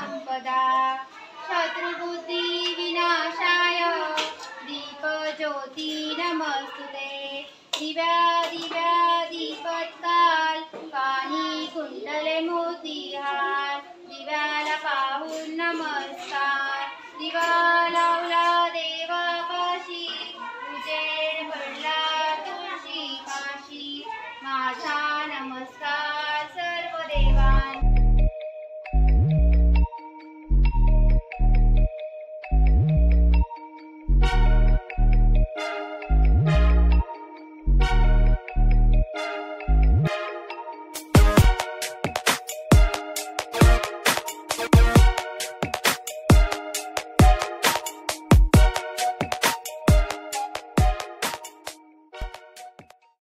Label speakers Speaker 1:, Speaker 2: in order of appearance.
Speaker 1: संपदा। शत्रुबुद्धी विनाशाय। दीपज्योति नमस्तुते। दिव्या दिव्या दीपत्काल पाणी कुंडले मोतीहार। दिव्याला पाहून नमस्कार। दिवा लावला देवापाशी। उजेड पडला तुळशी पाशी माझा नमस्कार।